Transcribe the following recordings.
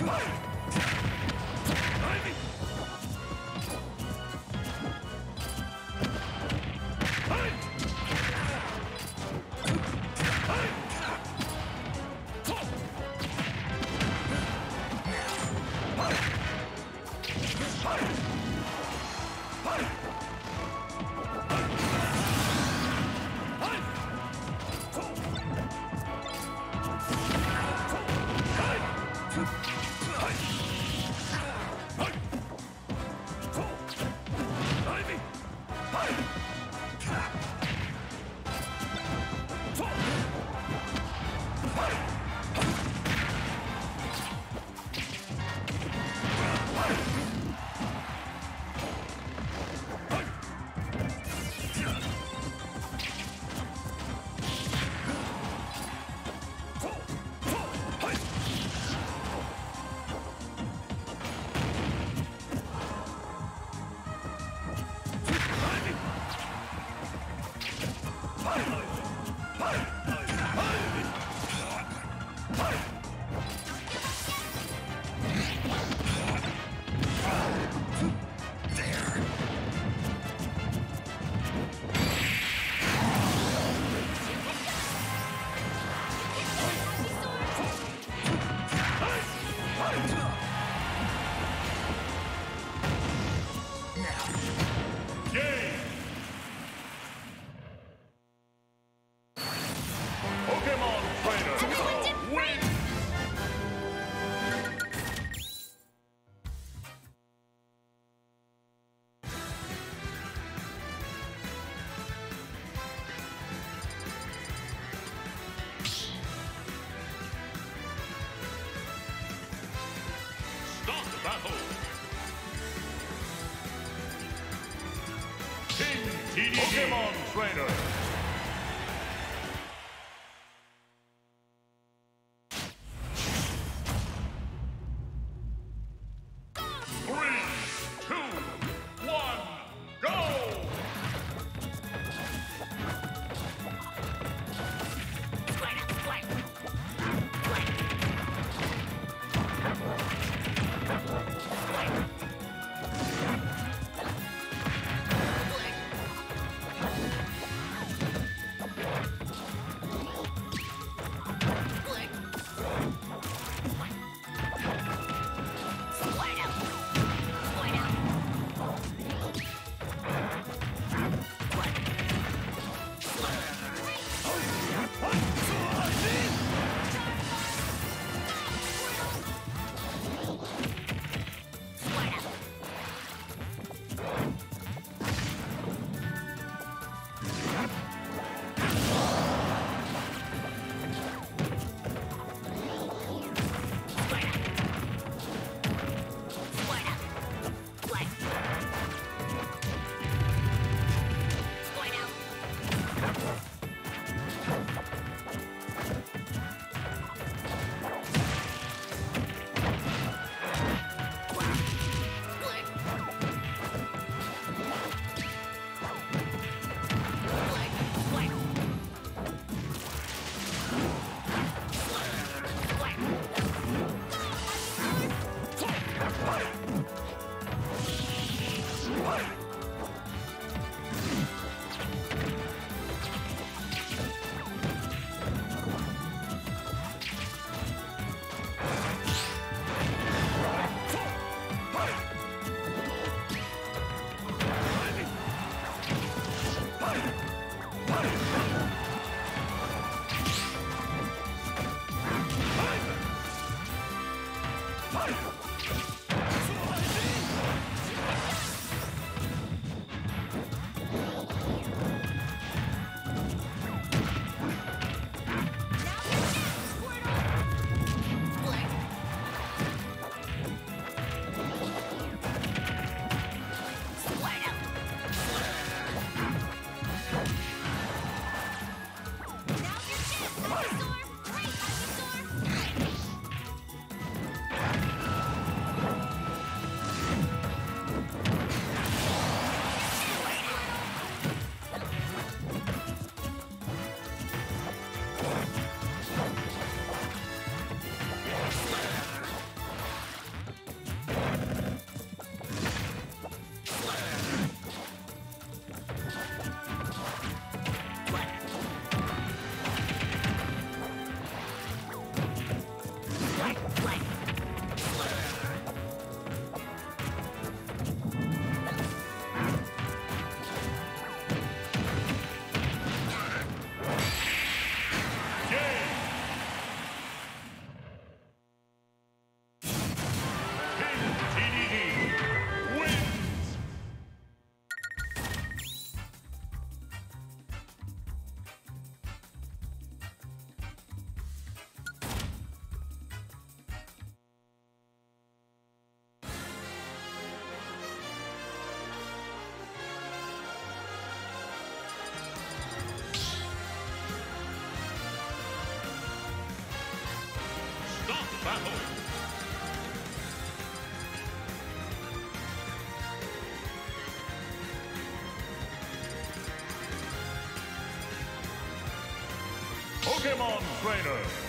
Come on! Hey! Pokemon Trainer. Pokemon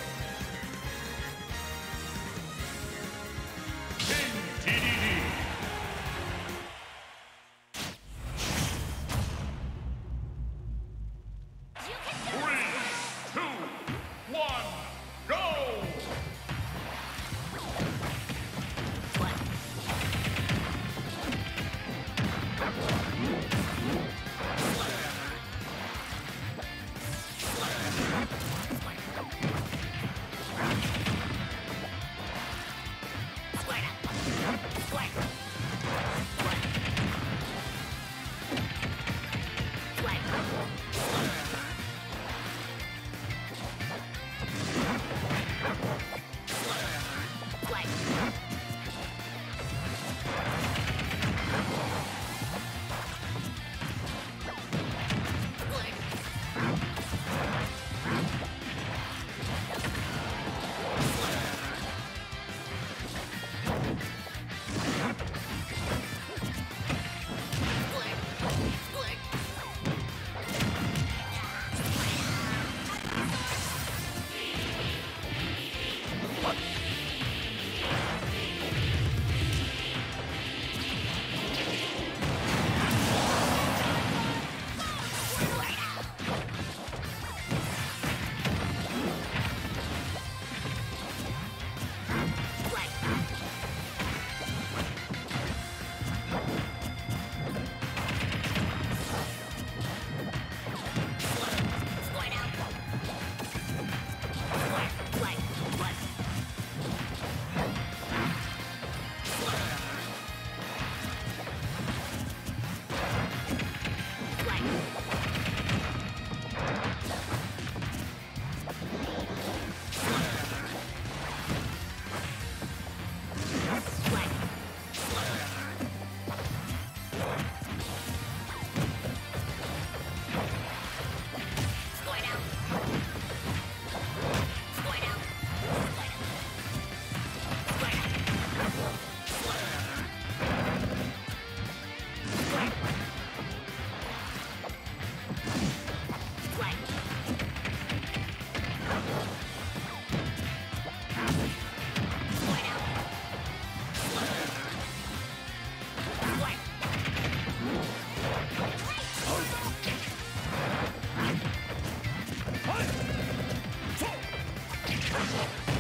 Fight!